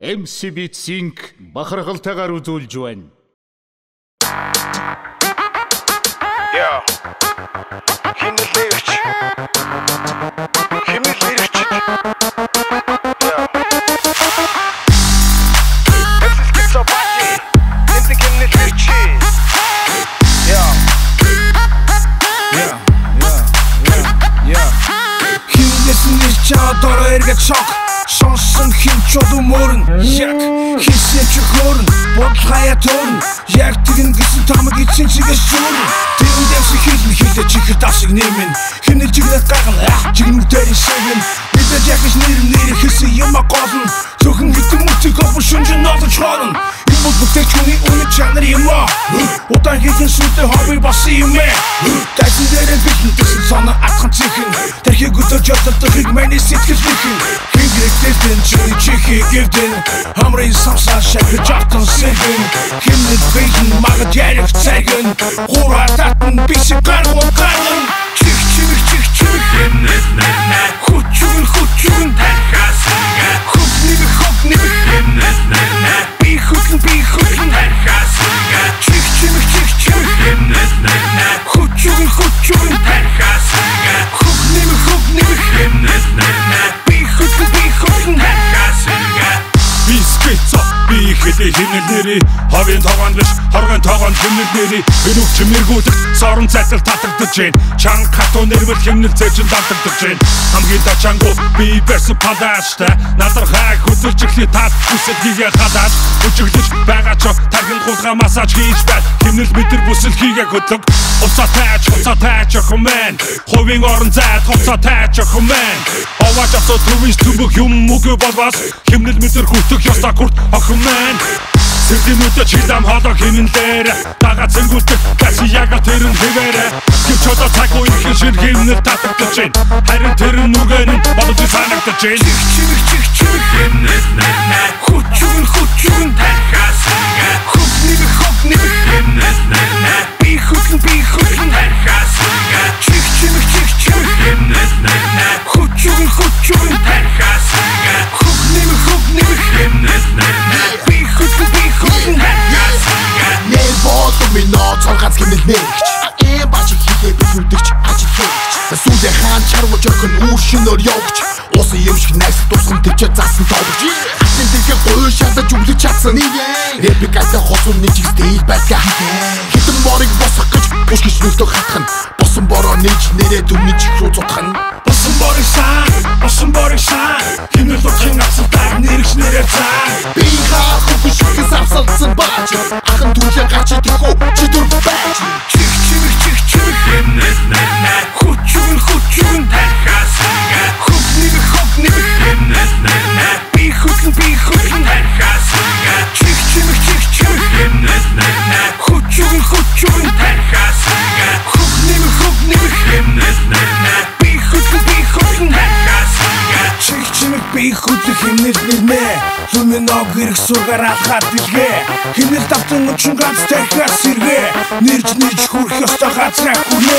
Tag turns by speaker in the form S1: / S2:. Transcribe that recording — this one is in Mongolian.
S1: MC Beat-Sync бахархалтайгаар үзүүлж байна.
S2: Яа. Хинэлэрч. Хинэлэрч. Яа. Kids Party. Энтэ хинэлэрч. Яа.
S3: Yeah, yeah, yeah, yeah. Хинээс нэг чадвар эргэж шок Чод мөрн Яг хийсэн чи хөрн Бодлогая төрн Яг тэгэн гэсэн тамаг ичэн чигээс шүүрн Тэгэн дэмси хийлэн хийлээ чихэр тасыг нэмэн Хинэл чиглэх гаган Чигнүүдээр шигэн Бидэж яг иш нэр нэр хэсэн юм а голн Зөвхөн хитэн мөтөг опон шүнжэн нотож хорн бол бүтээгчхүний үнэ чанар юм а. Удаан хийхэн сүнтэй хобби басан юм ээ. Тайсан дээрээ битэн тэгсэн сонор атхан чихэн Тэрхийг өдөрж ядалтахыг мэний сэтгэл нэхэн Хингрэгдэлтэн чуй чихий гэрдэн. Хамрын самсаа шахиж автан сэгэн Химнэт бэйхэн магад ярих цагэн Хура татан биши би
S4: хэлээ хинэл нэрий ховын тогоон биш хоргон тогоон хинэл нэрий өнөг чимэргүүлэх сорон цайтал татагдаж байна чанга хатуу нэрвэл хинэл цэжин давтагдаж байна хамгийн дачангу би бэрс падаашта надар хайг хөдөлж ихлий тал бүсэд хийгээ хадаад өчөглөж байгаа ч тархинд гулгаа массаж хийж байна хинэл мэдэр бүсэл хийгээ хөдлөг уцаа таач уцаа таач охмэн хувийн орон зайд уцаа таач охмэн оваач асуу төвөж төмөх юм үгүй болвас. Химнэл мэдэр хүртэх ёстой хүрт охмэн Сэрдэмүүдэ чилам хоолоо химнэлээр Дага цэнгүүлдэг kasi яга тэр нь хэвээрэ Гэвч одоо цаг үеийн шин химнэл татагдаж байна Харин тэр нь үгээр нь бодож санагдаж байна
S3: Чимих чих чимих
S5: Химнэс нэрнэ
S3: Хүчүгэн
S6: нэрч Эм бачи хийхээ бихүүдэгч ажил хийгч Сүүлээ хаан чарваж орхон үүр шинээр явж Усан юм шиг найс тусган төвчөө заасан тоогч Хатны дэлхээ гой шалдаж үглэж чадсан Рэпик айта хосун нэг чиг стил байга Хитэн борыг босох гэж бүш гэж нөлтөө хатхан Босон бороо нээж нэрээ дүмний чих рүү цутхан
S3: Басан борыг сан Басан борыг сан Химнэл утхын авсалтайг нэрэгч нэрээр цаа
S6: Би хаа хөхөш хэс авсалдсан бач Ахын түлээ гачи тэхүү
S3: Люминог хэрэг сургаар алхаад билгээ Хэмнэл давтан өчн ганц тархиас сэргээ Нэрж нэрж хүрх ёстой газраа хүрнэ